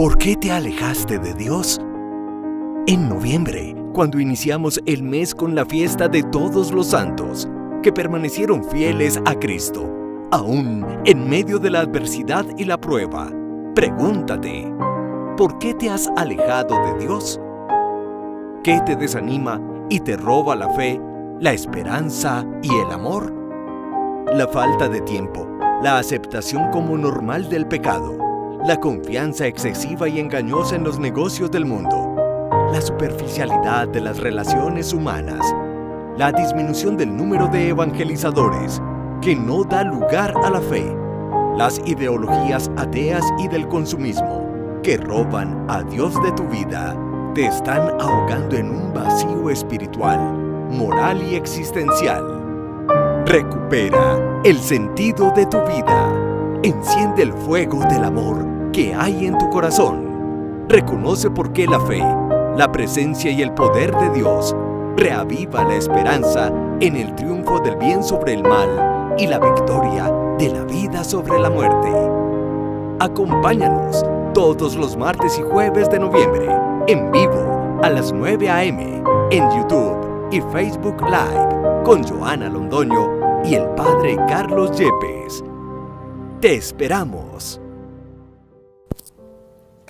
¿Por qué te alejaste de Dios? En noviembre, cuando iniciamos el mes con la fiesta de todos los santos, que permanecieron fieles a Cristo, aún en medio de la adversidad y la prueba, pregúntate, ¿por qué te has alejado de Dios? ¿Qué te desanima y te roba la fe, la esperanza y el amor? La falta de tiempo, la aceptación como normal del pecado, la confianza excesiva y engañosa en los negocios del mundo, la superficialidad de las relaciones humanas, la disminución del número de evangelizadores que no da lugar a la fe, las ideologías ateas y del consumismo que roban a Dios de tu vida, te están ahogando en un vacío espiritual, moral y existencial. Recupera el sentido de tu vida. Enciende el fuego del amor que hay en tu corazón. Reconoce por qué la fe, la presencia y el poder de Dios reaviva la esperanza en el triunfo del bien sobre el mal y la victoria de la vida sobre la muerte. Acompáñanos todos los martes y jueves de noviembre en vivo a las 9 a.m. en YouTube y Facebook Live con Joana Londoño y el Padre Carlos Yepes. Te esperamos.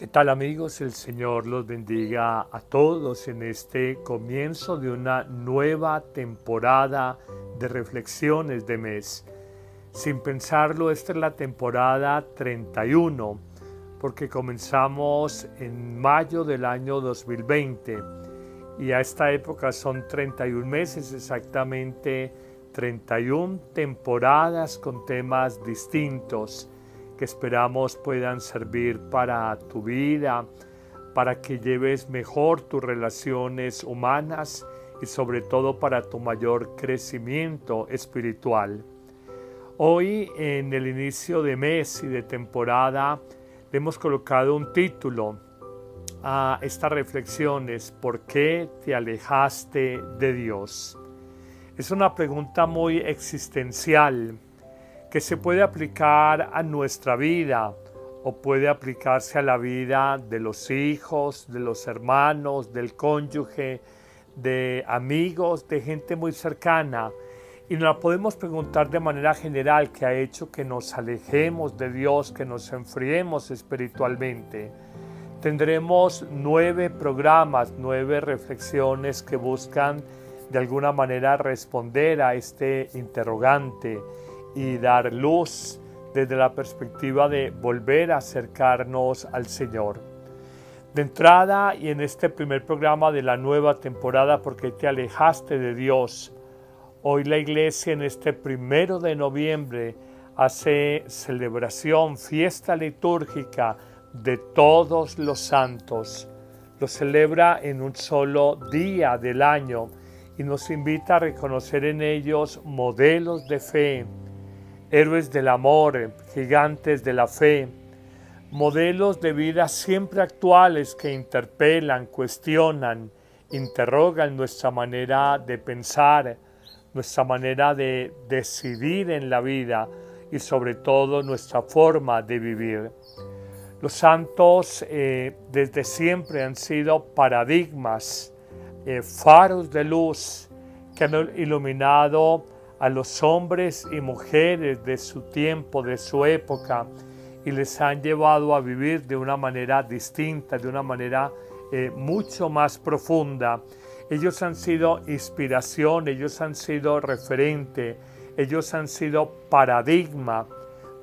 ¿Qué tal amigos? El Señor los bendiga a todos en este comienzo de una nueva temporada de reflexiones de mes. Sin pensarlo, esta es la temporada 31, porque comenzamos en mayo del año 2020 y a esta época son 31 meses exactamente, 31 temporadas con temas distintos que esperamos puedan servir para tu vida, para que lleves mejor tus relaciones humanas y sobre todo para tu mayor crecimiento espiritual. Hoy en el inicio de mes y de temporada le hemos colocado un título a estas reflexiones, ¿por qué te alejaste de Dios? Es una pregunta muy existencial que se puede aplicar a nuestra vida o puede aplicarse a la vida de los hijos, de los hermanos, del cónyuge, de amigos, de gente muy cercana. Y nos podemos preguntar de manera general que ha hecho que nos alejemos de Dios, que nos enfriemos espiritualmente. Tendremos nueve programas, nueve reflexiones que buscan de alguna manera responder a este interrogante y dar luz desde la perspectiva de volver a acercarnos al Señor. De entrada y en este primer programa de la nueva temporada, porque te alejaste de Dios, hoy la iglesia en este primero de noviembre hace celebración, fiesta litúrgica de todos los santos. Lo celebra en un solo día del año y nos invita a reconocer en ellos modelos de fe, héroes del amor, gigantes de la fe, modelos de vida siempre actuales que interpelan, cuestionan, interrogan nuestra manera de pensar, nuestra manera de decidir en la vida y sobre todo nuestra forma de vivir. Los santos eh, desde siempre han sido paradigmas, eh, faros de luz que han iluminado a los hombres y mujeres de su tiempo, de su época, y les han llevado a vivir de una manera distinta, de una manera eh, mucho más profunda. Ellos han sido inspiración, ellos han sido referente, ellos han sido paradigma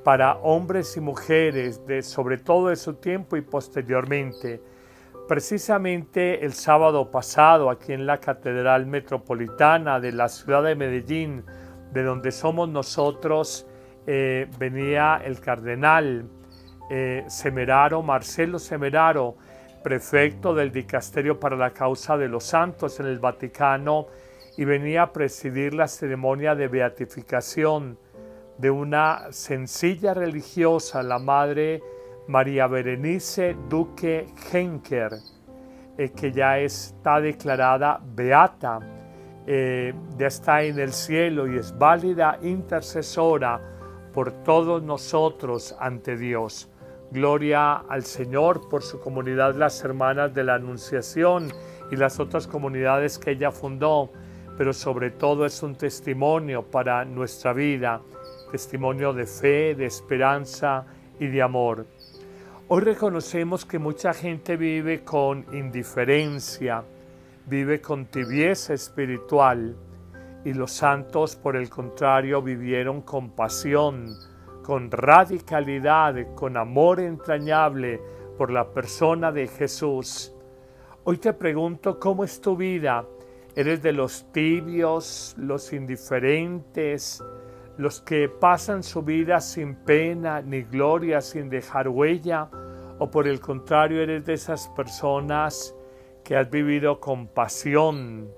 para hombres y mujeres, de, sobre todo de su tiempo y posteriormente. Precisamente el sábado pasado, aquí en la Catedral Metropolitana de la ciudad de Medellín, de donde somos nosotros, eh, venía el cardenal eh, Semeraro, Marcelo Semeraro, prefecto del Dicasterio para la Causa de los Santos en el Vaticano, y venía a presidir la ceremonia de beatificación de una sencilla religiosa, la Madre María Berenice Duque Henker, eh, que ya está declarada beata eh, ya está en el cielo y es válida intercesora por todos nosotros ante Dios. Gloria al Señor por su comunidad, las hermanas de la Anunciación y las otras comunidades que ella fundó, pero sobre todo es un testimonio para nuestra vida, testimonio de fe, de esperanza y de amor. Hoy reconocemos que mucha gente vive con indiferencia, vive con tibieza espiritual y los santos, por el contrario, vivieron con pasión, con radicalidad, con amor entrañable por la persona de Jesús. Hoy te pregunto, ¿cómo es tu vida? ¿Eres de los tibios, los indiferentes, los que pasan su vida sin pena ni gloria, sin dejar huella? ¿O por el contrario eres de esas personas que has vivido con pasión,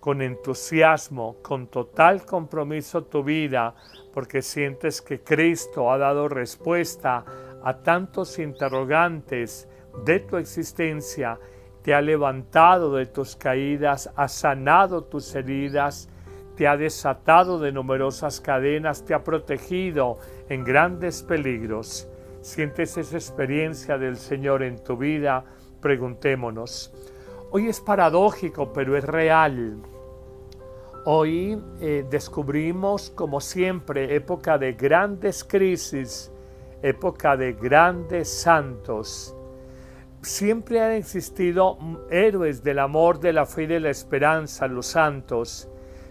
con entusiasmo, con total compromiso tu vida porque sientes que Cristo ha dado respuesta a tantos interrogantes de tu existencia, te ha levantado de tus caídas, ha sanado tus heridas, te ha desatado de numerosas cadenas, te ha protegido en grandes peligros. ¿Sientes esa experiencia del Señor en tu vida? Preguntémonos. Hoy es paradójico, pero es real. Hoy eh, descubrimos, como siempre, época de grandes crisis, época de grandes santos. Siempre han existido héroes del amor, de la fe y de la esperanza, los santos,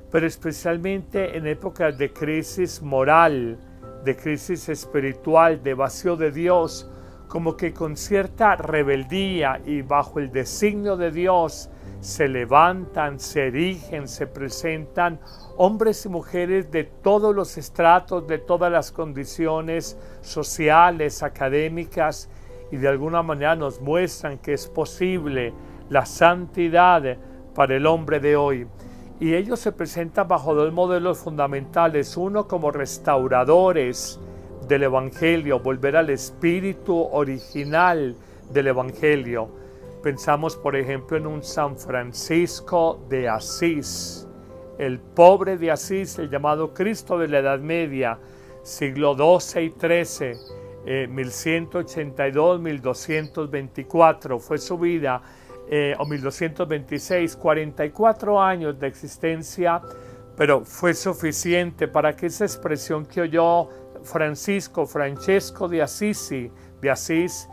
pero especialmente en épocas de crisis moral, de crisis espiritual, de vacío de Dios, como que con cierta rebeldía y bajo el designio de Dios, se levantan, se erigen, se presentan hombres y mujeres de todos los estratos, de todas las condiciones sociales, académicas, y de alguna manera nos muestran que es posible la santidad para el hombre de hoy. Y ellos se presentan bajo dos modelos fundamentales, uno como restauradores del Evangelio, volver al espíritu original del Evangelio, Pensamos, por ejemplo, en un San Francisco de Asís, el pobre de Asís, el llamado Cristo de la Edad Media, siglo XII y XIII, 1182-1224 fue su vida, eh, o 1226, 44 años de existencia, pero fue suficiente para que esa expresión que oyó Francisco, Francesco de Asisi, de Asís,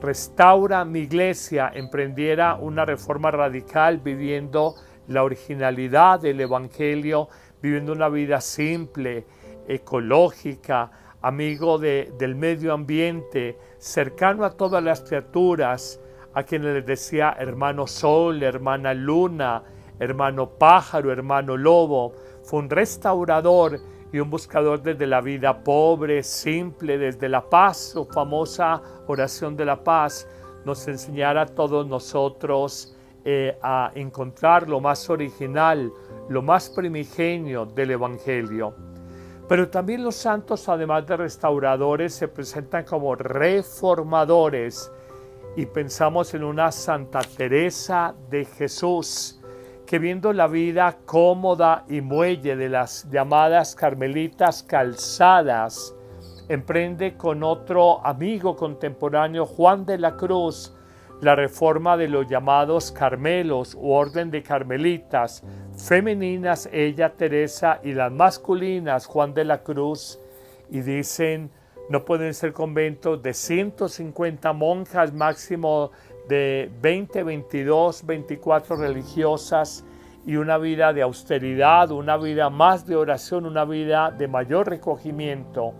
restaura mi iglesia, emprendiera una reforma radical viviendo la originalidad del Evangelio, viviendo una vida simple, ecológica, amigo del medio ambiente, cercano a todas las criaturas, a quienes les decía hermano sol, hermana luna, hermano pájaro, hermano lobo. Fue un restaurador y un buscador desde la vida pobre, simple, desde la paz, su famosa oración de la paz, nos enseñara a todos nosotros eh, a encontrar lo más original, lo más primigenio del Evangelio. Pero también los santos, además de restauradores, se presentan como reformadores y pensamos en una Santa Teresa de Jesús, que viendo la vida cómoda y muelle de las llamadas carmelitas calzadas, emprende con otro amigo contemporáneo, Juan de la Cruz, la reforma de los llamados Carmelos u orden de Carmelitas, femeninas ella Teresa y las masculinas Juan de la Cruz, y dicen, no pueden ser conventos de 150 monjas máximo de 20, 22, 24 religiosas y una vida de austeridad, una vida más de oración, una vida de mayor recogimiento.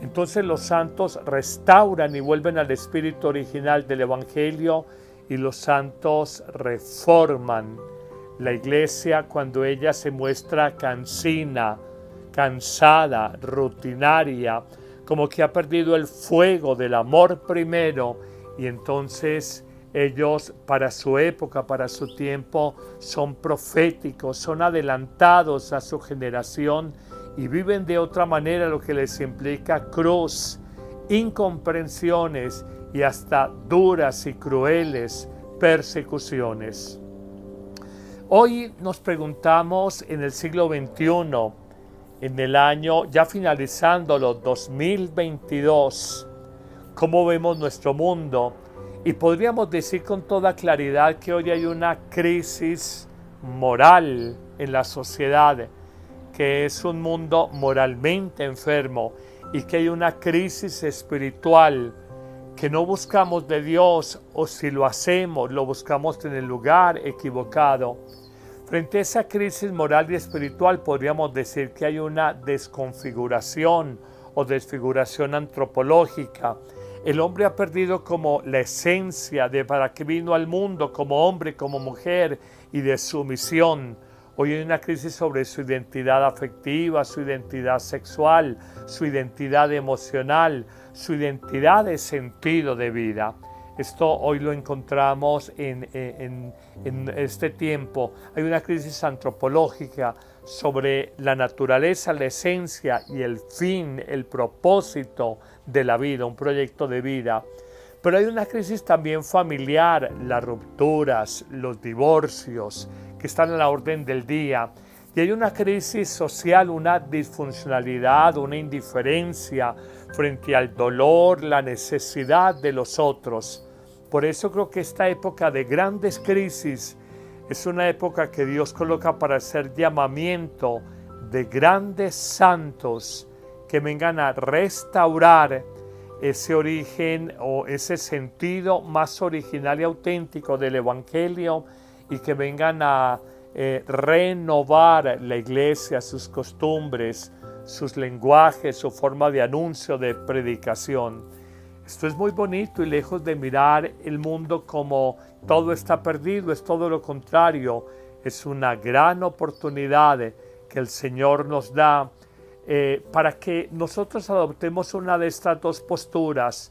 Entonces los santos restauran y vuelven al espíritu original del Evangelio y los santos reforman la iglesia cuando ella se muestra cansina, cansada, rutinaria, como que ha perdido el fuego del amor primero y entonces ellos para su época, para su tiempo, son proféticos, son adelantados a su generación y viven de otra manera lo que les implica cruz, incomprensiones y hasta duras y crueles persecuciones. Hoy nos preguntamos en el siglo XXI, en el año ya finalizando los 2022, cómo vemos nuestro mundo. Y podríamos decir con toda claridad que hoy hay una crisis moral en la sociedad, que es un mundo moralmente enfermo y que hay una crisis espiritual que no buscamos de Dios o si lo hacemos, lo buscamos en el lugar equivocado. Frente a esa crisis moral y espiritual podríamos decir que hay una desconfiguración o desfiguración antropológica. El hombre ha perdido como la esencia de para qué vino al mundo como hombre, como mujer y de su misión. Hoy hay una crisis sobre su identidad afectiva, su identidad sexual, su identidad emocional, su identidad de sentido de vida. Esto hoy lo encontramos en, en, este tiempo. Hay una crisis antropológica sobre la naturaleza, la esencia y el fin, el propósito de la vida, un proyecto de vida. Pero hay una crisis también familiar, las rupturas, los divorcios, que están a la orden del día. Y hay una crisis social, una disfuncionalidad, una indiferencia frente al dolor, la necesidad de los otros. Por eso creo que esta época de grandes crisis es una época que Dios coloca para hacer llamamiento de grandes santos que vengan a restaurar ese origen o ese sentido más original y auténtico del Evangelio y que vengan a eh, renovar la iglesia, sus costumbres, sus lenguajes, su forma de anuncio, de predicación. Esto es muy bonito y lejos de mirar el mundo como todo está perdido, es todo lo contrario. Es una gran oportunidad que el Señor nos da eh, para que nosotros adoptemos una de estas dos posturas,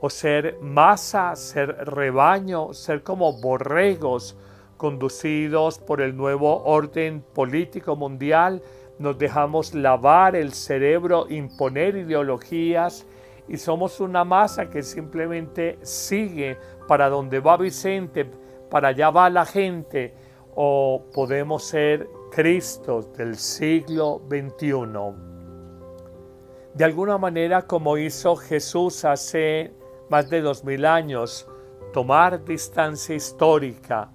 o ser masa, ser rebaño, ser como borregos conducidos por el nuevo orden político mundial, nos dejamos lavar el cerebro, imponer ideologías y somos una masa que simplemente sigue para donde va Vicente, para allá va la gente, o podemos ser Cristos del siglo XXI. De alguna manera como hizo Jesús hace más de dos mil años, tomar distancia histórica,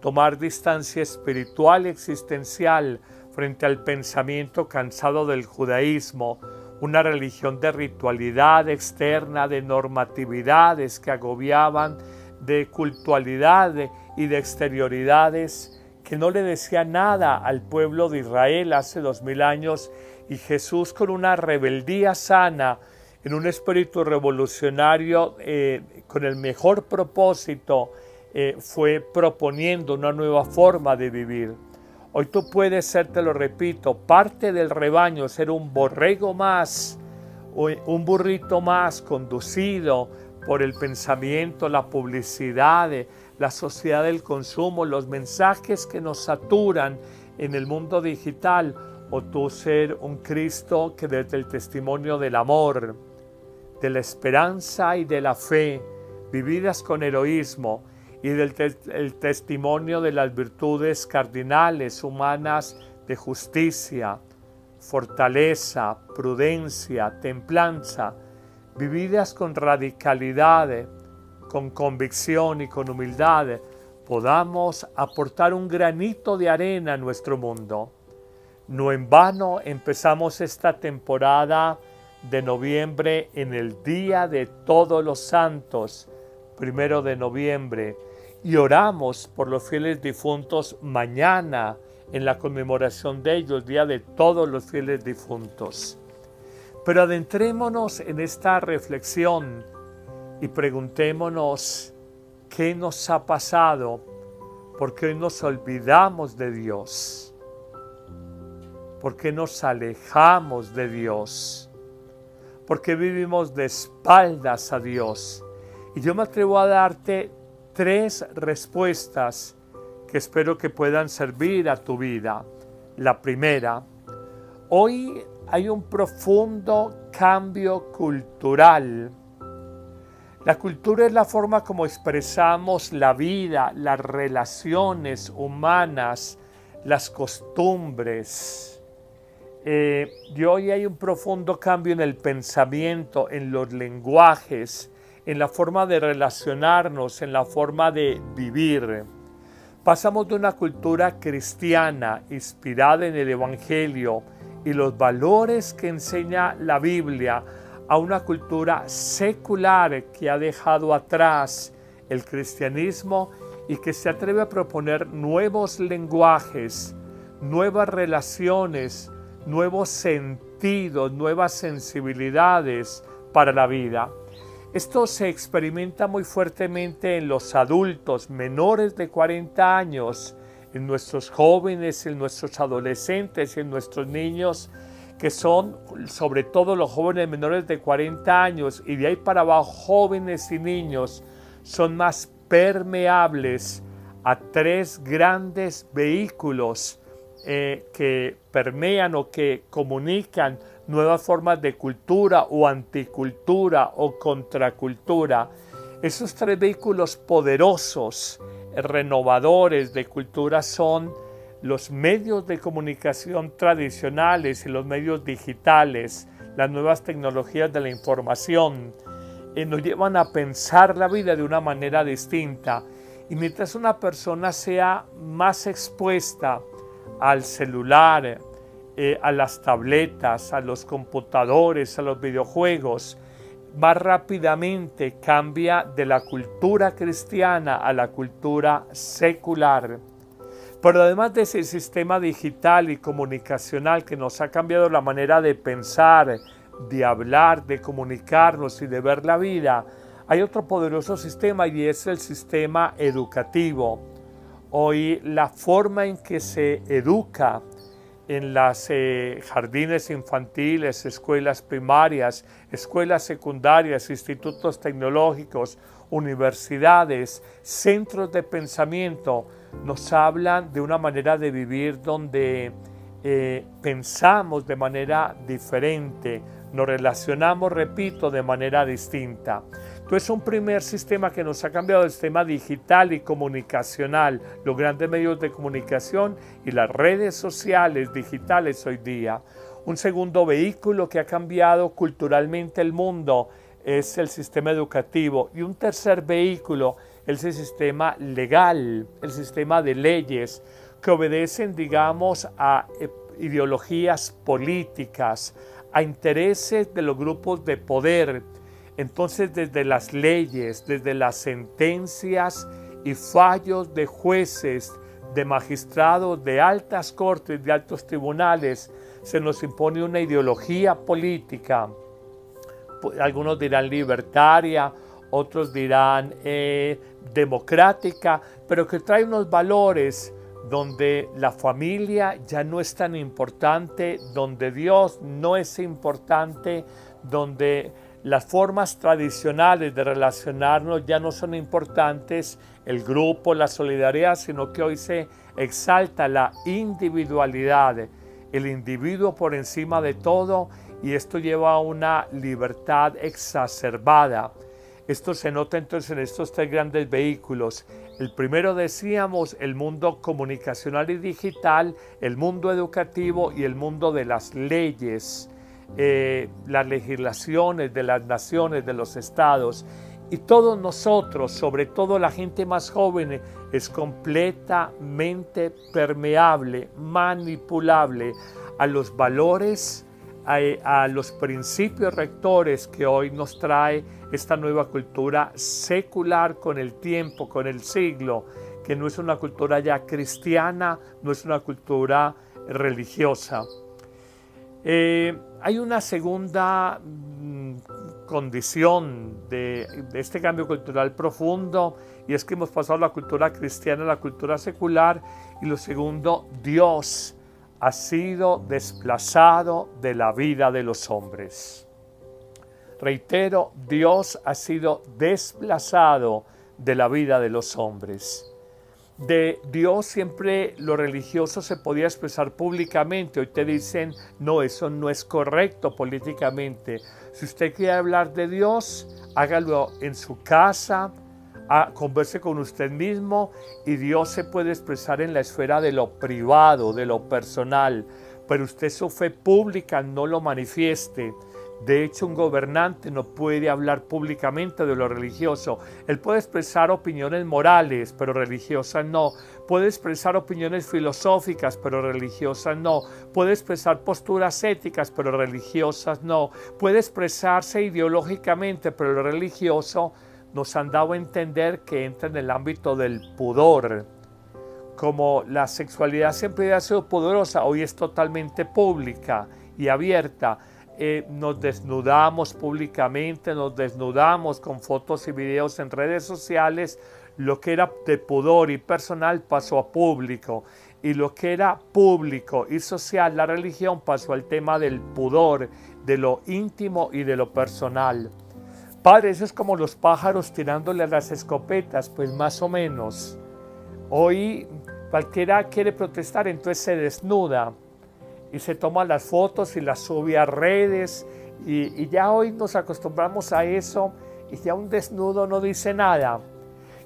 tomar distancia espiritual y existencial frente al pensamiento cansado del judaísmo, una religión de ritualidad externa, de normatividades que agobiaban, de cultualidad y de exterioridades que no le decía nada al pueblo de Israel hace dos mil años y Jesús con una rebeldía sana, en un espíritu revolucionario, eh, con el mejor propósito, eh, fue proponiendo una nueva forma de vivir. Hoy tú puedes ser, te lo repito, parte del rebaño, ser un borrego más, un burrito más conducido por el pensamiento, la publicidad, la sociedad del consumo, los mensajes que nos saturan en el mundo digital, o tú ser un Cristo que desde el testimonio del amor, de la esperanza y de la fe, vividas con heroísmo, y del el testimonio de las virtudes cardinales humanas de justicia, fortaleza, prudencia, templanza, vividas con radicalidad, con convicción y con humildad, podamos aportar un granito de arena a nuestro mundo. No en vano empezamos esta temporada de noviembre en el Día de Todos los Santos, primero de noviembre, y oramos por los fieles difuntos mañana en la conmemoración de ellos, Día de todos los fieles difuntos. Pero adentrémonos en esta reflexión y preguntémonos qué nos ha pasado, porque hoy nos olvidamos de Dios, porque nos alejamos de Dios, porque vivimos de espaldas a Dios. Y yo me atrevo a darte tres respuestas que espero que puedan servir a tu vida. La primera, hoy hay un profundo cambio cultural. La cultura es la forma como expresamos la vida, las relaciones humanas, las costumbres. Eh, y hoy hay un profundo cambio en el pensamiento, en los lenguajes, en la forma de relacionarnos, en la forma de vivir. Pasamos de una cultura cristiana inspirada en el Evangelio y los valores que enseña la Biblia a una cultura secular que ha dejado atrás el cristianismo y que se atreve a proponer nuevos lenguajes, nuevas relaciones, nuevos sentidos, nuevas sensibilidades para la vida. Esto se experimenta muy fuertemente en los adultos menores de 40 años, en nuestros jóvenes, en nuestros adolescentes, en nuestros niños, que son sobre todo los jóvenes menores de 40 años y de ahí para abajo jóvenes y niños, son más permeables a tres grandes vehículos eh, que permean o que comunican nuevas formas de cultura o anticultura o contracultura. Esos tres vehículos poderosos, renovadores de cultura son los medios de comunicación tradicionales y los medios digitales, las nuevas tecnologías de la información, eh, nos llevan a pensar la vida de una manera distinta. Y mientras una persona sea más expuesta al celular, eh, a las tabletas, a los computadores, a los videojuegos, más rápidamente cambia de la cultura cristiana a la cultura secular. Pero además de ese sistema digital y comunicacional que nos ha cambiado la manera de pensar, de hablar, de comunicarnos y de ver la vida, hay otro poderoso sistema y es el sistema educativo. Hoy la forma en que se educa en las eh, jardines infantiles, escuelas primarias, escuelas secundarias, institutos tecnológicos, universidades, centros de pensamiento, nos hablan de una manera de vivir donde eh, pensamos de manera diferente, nos relacionamos, repito, de manera distinta. Entonces un primer sistema que nos ha cambiado el sistema digital y comunicacional, los grandes medios de comunicación y las redes sociales digitales hoy día. Un segundo vehículo que ha cambiado culturalmente el mundo es el sistema educativo. Y un tercer vehículo es el sistema legal, el sistema de leyes que obedecen, digamos, a eh, ideologías políticas, a intereses de los grupos de poder. Entonces, desde las leyes, desde las sentencias y fallos de jueces, de magistrados, de altas cortes, de altos tribunales, se nos impone una ideología política. Algunos dirán libertaria, otros dirán eh, democrática, pero que trae unos valores donde la familia ya no es tan importante, donde Dios no es importante, donde las formas tradicionales de relacionarnos ya no son importantes, el grupo, la solidaridad, sino que hoy se exalta la individualidad, el individuo por encima de todo y esto lleva a una libertad exacerbada. Esto se nota entonces en estos tres grandes vehículos. El primero decíamos el mundo comunicacional y digital, el mundo educativo y el mundo de las leyes, eh, las legislaciones de las naciones, de los estados. Y todos nosotros, sobre todo la gente más joven, es completamente permeable, manipulable a los valores, a, los principios rectores que hoy nos trae esta nueva cultura secular con el tiempo, con el siglo, que no es una cultura ya cristiana, no es una cultura religiosa. Eh, hay una segunda mm, condición de, este cambio cultural profundo y es que hemos pasado la cultura cristiana a la cultura secular y lo segundo, Dios ha sido desplazado de la vida de los hombres. Reitero, Dios ha sido desplazado de la vida de los hombres. De Dios siempre lo religioso se podía expresar públicamente. Hoy te dicen, no, eso no es correcto políticamente. Si usted quiere hablar de Dios, hágalo en su casa, converse con usted mismo y Dios se puede expresar en la esfera de lo privado, de lo personal, pero usted su fe pública no lo manifieste. De hecho, un gobernante no puede hablar públicamente de lo religioso. Él puede expresar opiniones morales, pero religiosas no. Puede expresar opiniones filosóficas, pero religiosas no. Puede expresar posturas éticas, pero religiosas no. Puede expresarse ideológicamente, pero lo religioso nos han dado a entender que entra en el ámbito del pudor. Como la sexualidad siempre ha sido pudorosa, hoy es totalmente pública y abierta eh, nos desnudamos públicamente, nos desnudamos con fotos y videos en redes sociales, lo que era de pudor y personal pasó a público y lo que era público y social, la religión pasó al tema del pudor, de lo íntimo y de lo personal. Padre, eso es como los pájaros tirándole a las escopetas, pues más o menos. Hoy cualquiera quiere protestar, entonces se desnuda y se toma las fotos y las sube a redes y, ya hoy nos acostumbramos a eso y ya un desnudo no dice nada.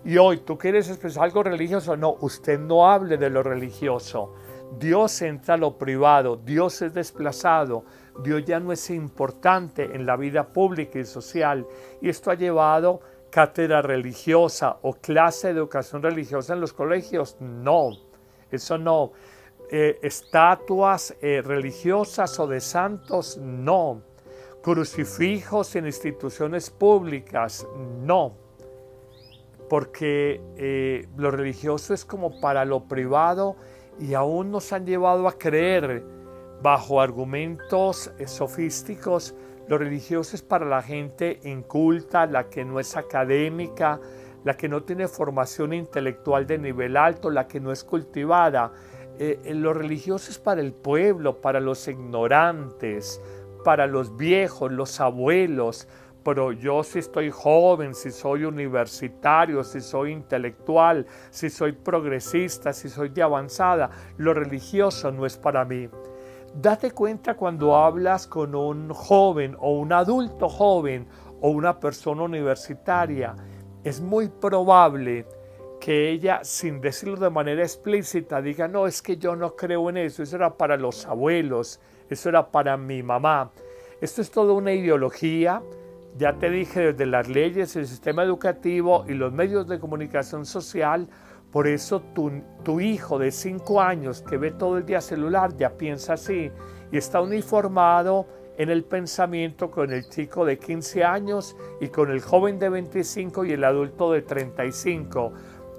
Y hoy tú quieres expresar algo religioso, no, usted no hable de lo religioso. Dios entra a lo privado, Dios es desplazado, Dios ya no es importante en la vida pública y social. Y esto ha llevado cátedra religiosa o clase de educación religiosa en los colegios. No, eso no. Eh, estatuas eh, religiosas o de santos, no. Crucifijos en instituciones públicas, no. Porque eh, lo religioso es como para lo privado y aún nos han llevado a creer bajo argumentos sofísticos, lo religioso es para la gente inculta, la que no es académica, la que no tiene formación intelectual de nivel alto, la que no es cultivada. Eh, lo religioso es para el pueblo, para los ignorantes, para los viejos, los abuelos, pero yo si estoy joven, si soy universitario, si soy intelectual, si soy progresista, si soy de avanzada, lo religioso no es para mí. Date cuenta cuando hablas con un joven o un adulto joven o una persona universitaria, es muy probable que ella, sin decirlo de manera explícita, diga, no, es que yo no creo en eso, eso era para los abuelos, eso era para mi mamá. Esto es toda una ideología, ya te dije, desde las leyes, el sistema educativo y los medios de comunicación social, por eso tu, hijo de 5 años que ve todo el día celular ya piensa así y está uniformado en el pensamiento con el chico de 15 años y con el joven de 25 y el adulto de 35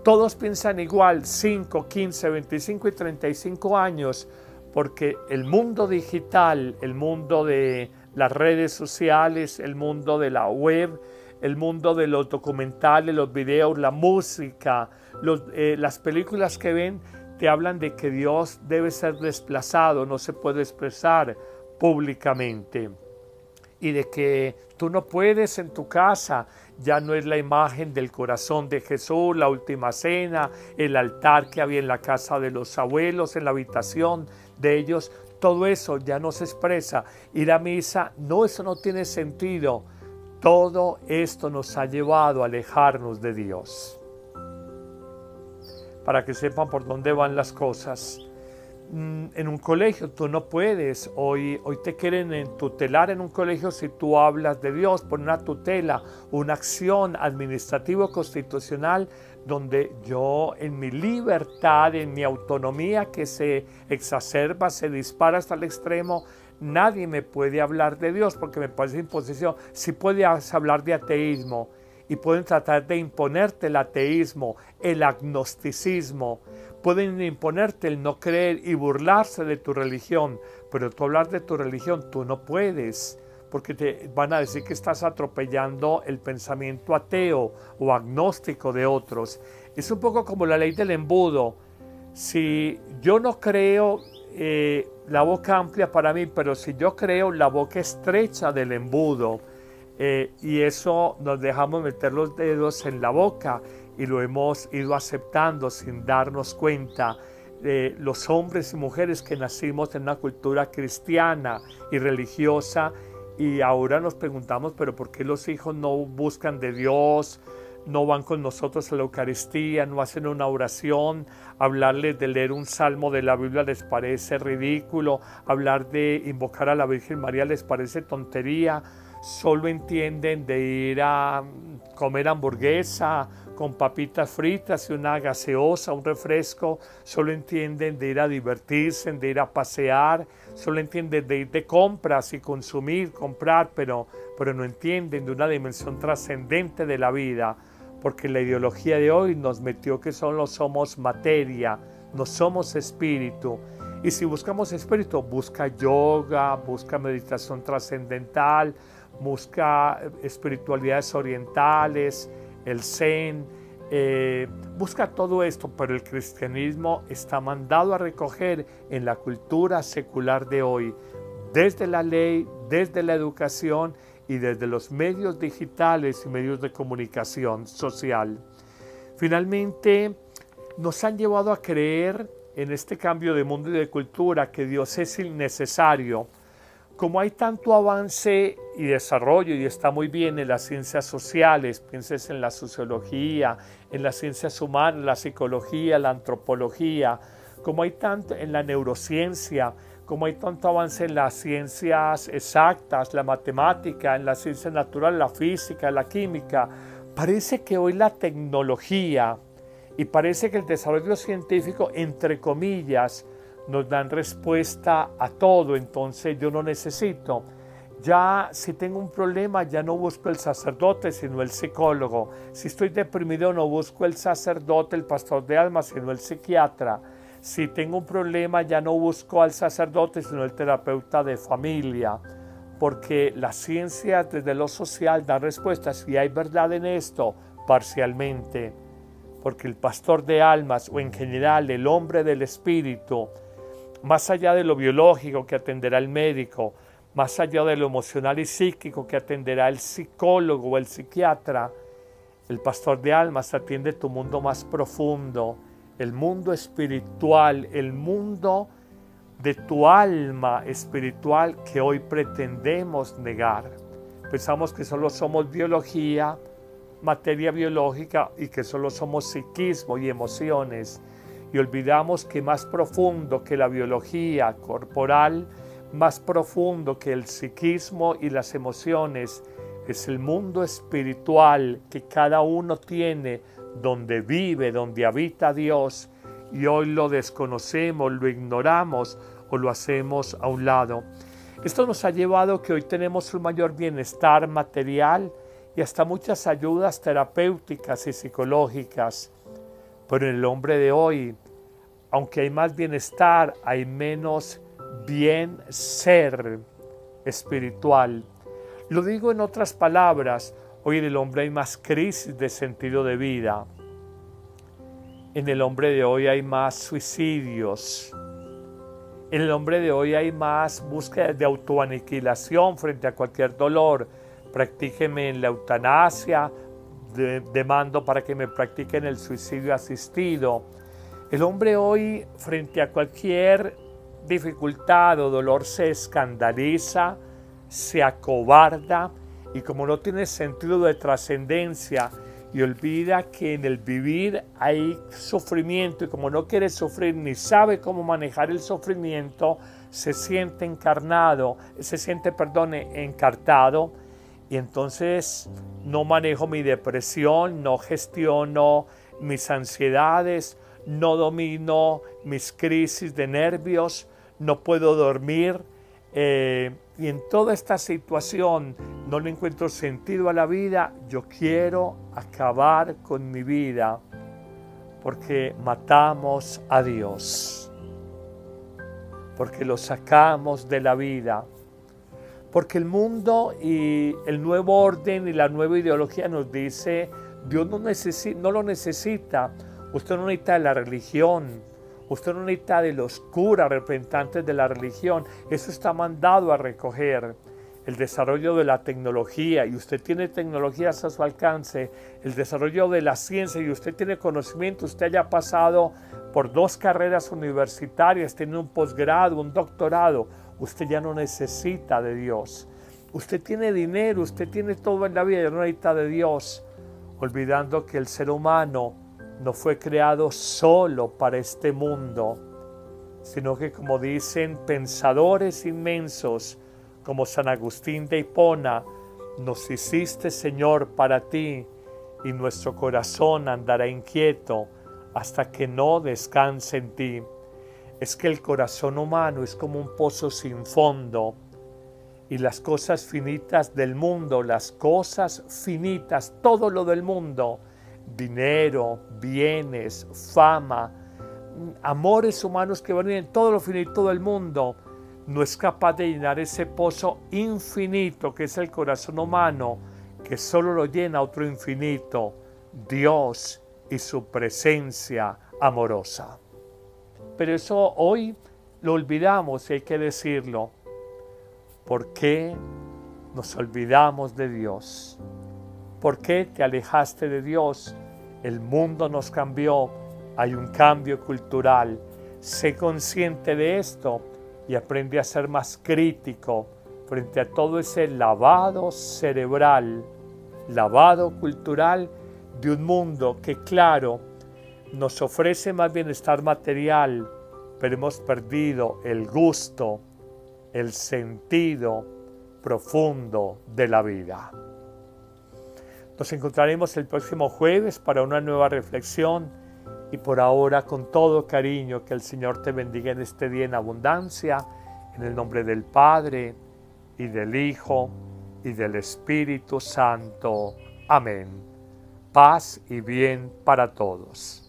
todos piensan igual, 5, 15, 25 y 35 años, porque el mundo digital, el mundo de las redes sociales, el mundo de la web, el mundo de los documentales, los videos, la música, eh, las películas que ven, te hablan de que Dios debe ser desplazado, no se puede expresar públicamente. Y de que tú no puedes en tu casa ya no es la imagen del corazón de Jesús, la última cena, el altar que había en la casa de los abuelos, en la habitación de ellos, todo eso ya no se expresa. Ir a misa, no, eso no tiene sentido. Todo esto nos ha llevado a alejarnos de Dios. Para que sepan por dónde van las cosas. Mm, en un colegio tú no puedes, hoy, hoy te quieren tutelar en un colegio si tú hablas de Dios, por una tutela, una acción administrativa constitucional donde yo en mi libertad, en mi autonomía que se exacerba, se dispara hasta el extremo, nadie me puede hablar de Dios porque me parece imposición. Si puedes hablar de ateísmo y pueden tratar de imponerte el ateísmo, el agnosticismo, pueden imponerte el no creer y burlarse de tu religión, pero tú hablar de tu religión, tú no puedes, porque te van a decir que estás atropellando el pensamiento ateo o agnóstico de otros. Es un poco como la ley del embudo. Si yo no creo eh, la boca amplia para mí, pero si yo creo la boca estrecha del embudo, eh, y eso nos dejamos meter los dedos en la boca y lo hemos ido aceptando sin darnos cuenta. de los hombres y mujeres que nacimos en una cultura cristiana y religiosa. Y ahora nos preguntamos, pero ¿por qué los hijos no buscan de Dios? no van con nosotros a la Eucaristía, no hacen una oración, hablarles de leer un salmo de la Biblia les parece ridículo, hablar de invocar a la Virgen María les parece tontería, solo entienden de ir a comer hamburguesa con papitas fritas y una gaseosa, un refresco, solo entienden de ir a divertirse, de ir a pasear, solo entienden de ir de compras y consumir, comprar, pero, pero no entienden de una dimensión trascendente de la vida porque la ideología de hoy nos metió que solo somos materia, no somos espíritu. Y si buscamos espíritu, busca yoga, busca meditación trascendental, busca espiritualidades orientales, el zen, eh, busca todo esto, pero el cristianismo está mandado a recoger en la cultura secular de hoy, desde la ley, desde la educación y desde los medios digitales y medios de comunicación social. Finalmente, nos han llevado a creer en este cambio de mundo y de cultura que Dios es innecesario. Como hay tanto avance y desarrollo y está muy bien en las ciencias sociales, pienses en la sociología, en las ciencias humanas, la psicología, la antropología, como hay tanto en la neurociencia, como hay tanto avance en las ciencias exactas, la matemática, en las ciencias naturales, la física, la química, parece que hoy la tecnología y parece que el desarrollo científico, entre comillas, nos dan respuesta a todo, entonces yo no necesito. Ya si tengo un problema, ya no busco el sacerdote, sino el psicólogo. Si estoy deprimido, no busco el sacerdote, el pastor de almas, sino el psiquiatra si tengo un problema ya no busco al sacerdote, sino el terapeuta de familia, porque la ciencia desde lo social da respuestas y hay verdad en esto parcialmente, porque el pastor de almas o en general el hombre del espíritu, más allá de lo biológico que atenderá el médico, más allá de lo emocional y psíquico que atenderá el psicólogo o el psiquiatra, el pastor de almas atiende tu mundo más profundo, el mundo espiritual, el mundo de tu alma espiritual que hoy pretendemos negar. Pensamos que solo somos biología, materia biológica y que solo somos psiquismo y emociones. Y olvidamos que más profundo que la biología corporal, más profundo que el psiquismo y las emociones, es el mundo espiritual que cada uno tiene donde vive, donde habita Dios, y hoy lo desconocemos, lo ignoramos o lo hacemos a un lado. Esto nos ha llevado a que hoy tenemos un mayor bienestar material y hasta muchas ayudas terapéuticas y psicológicas. Pero en el hombre de hoy, aunque hay más bienestar, hay menos bien ser espiritual. Lo digo en otras palabras, Hoy en el hombre hay más crisis de sentido de vida. En el hombre de hoy hay más suicidios. En el hombre de hoy hay más búsqueda de autoaniquilación frente a cualquier dolor. Practíqueme en la eutanasia, demando para que me practiquen el suicidio asistido. El hombre hoy frente a cualquier dificultad o dolor se escandaliza, se acobarda, y como no tiene sentido de trascendencia y olvida que en el vivir hay sufrimiento y como no quiere sufrir ni sabe cómo manejar el sufrimiento, se siente encarnado, se siente, perdón, encartado y entonces no manejo mi depresión, no gestiono mis ansiedades, no domino mis crisis de nervios, no puedo dormir, eh, y en toda esta situación no le encuentro sentido a la vida, yo quiero acabar con mi vida porque matamos a Dios, porque lo sacamos de la vida, porque el mundo y el nuevo orden y la nueva ideología nos dice, Dios no, no lo necesita, usted no necesita la religión, Usted no necesita de los curas representantes de la religión. Eso está mandado a recoger el desarrollo de la tecnología y usted tiene tecnologías a su alcance, el desarrollo de la ciencia y usted tiene conocimiento, usted haya pasado por dos carreras universitarias, tiene un posgrado, un doctorado, usted ya no necesita de Dios. Usted tiene dinero, usted tiene todo en la vida, ya no necesita de Dios. olvidando que el ser humano no fue creado solo para este mundo, sino que como dicen pensadores inmensos como San Agustín de Hipona, nos hiciste Señor para ti y nuestro corazón andará inquieto hasta que no descanse en ti. Es que el corazón humano es como un pozo sin fondo y las cosas finitas del mundo, las cosas finitas, todo lo del mundo, dinero, bienes, fama, amores humanos que van todo lo finito del mundo, no es capaz de llenar ese pozo infinito que es el corazón humano, que solo lo llena otro infinito, Dios y su presencia amorosa. Pero eso hoy lo olvidamos y hay que decirlo. ¿Por qué nos olvidamos de Dios? ¿Por qué te alejaste de Dios? El mundo nos cambió, hay un cambio cultural. Sé consciente de esto y aprende a ser más crítico frente a todo ese lavado cerebral, lavado cultural de un mundo que, claro, nos ofrece más bienestar material, pero hemos perdido el gusto, el sentido profundo de la vida. Nos encontraremos el próximo jueves para una nueva reflexión y por ahora con todo cariño que el Señor te bendiga en este día en abundancia, en el nombre del Padre y del Hijo y del Espíritu Santo. Amén. Paz y bien para todos.